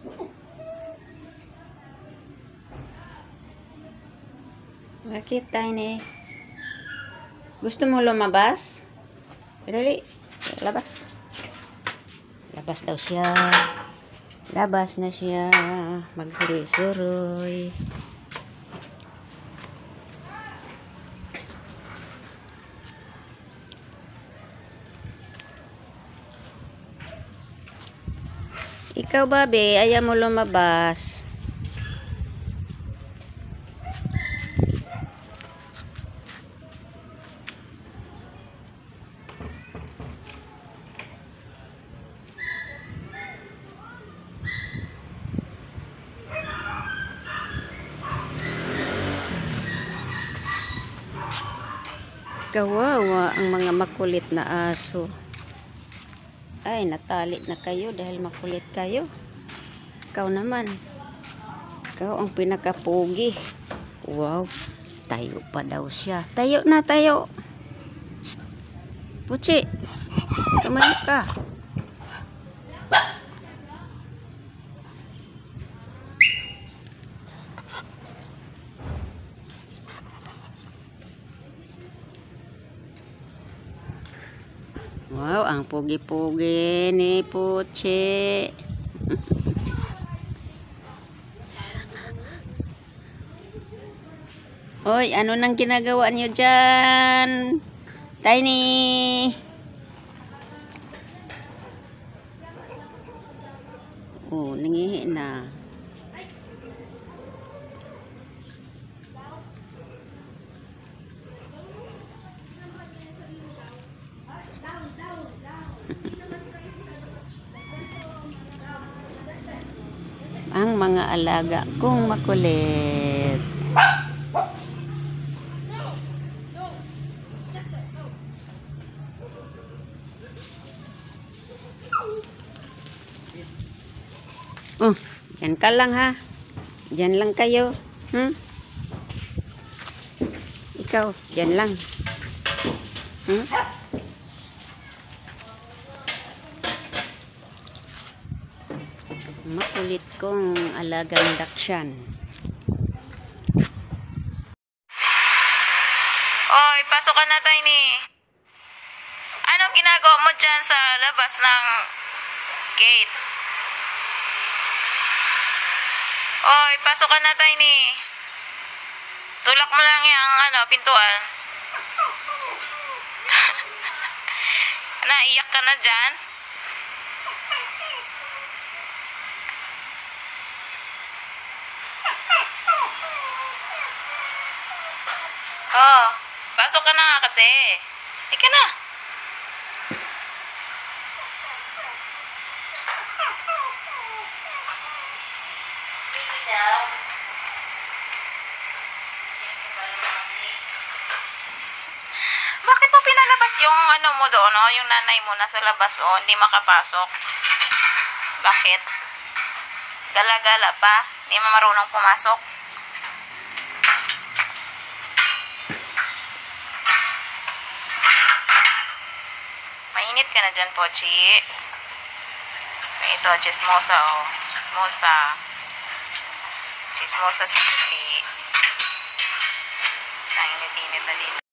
Bakit, Tiny? Gusto mo lumabas? Dali, labas. Labas daw siya. Labas na siya. Magsuroy-suroy. Ikaw, babe, ayaw mo lumabas. Kawawa ang mga makulit na aso. Ay, natali na kayo dahil makulit kayo. Ikaw naman. Ikaw ang pinakapugi. Wow. Tayo pa daw siya. Tayo na, tayo. Puchi. Tumayo ka. Wow, ang pugi-pugi ni Puchi. Hoy, ano nang ginagawa niyo dyan? Tiny! Oh, nangihi na. ang mga alaga kong makulit. Oh, dyan ka lang ha. Dyan lang kayo. Hmm? Ikaw, dyan lang. Hmm? Makulit kong alagang daksyan. Oy, pasok ka na, Tiny. Anong ginagawa mo dyan sa labas ng gate? Oy, pasok ka na, Tiny. Tulak mo lang yung ano, pintuan. Naiyak ka na dyan? Kasi. Ika na. Bakit mo pinalabas yung ano mo doon, oh, yung nanay mo nasa labas, oh, hindi makapasok? Bakit? Gala-gala pa? Hindi mo marunong pumasok? Mainit ka na dyan, Pochi. May iso, chismosa, oh. Chismosa. Chismosa si Puti. Nainit-init na dito.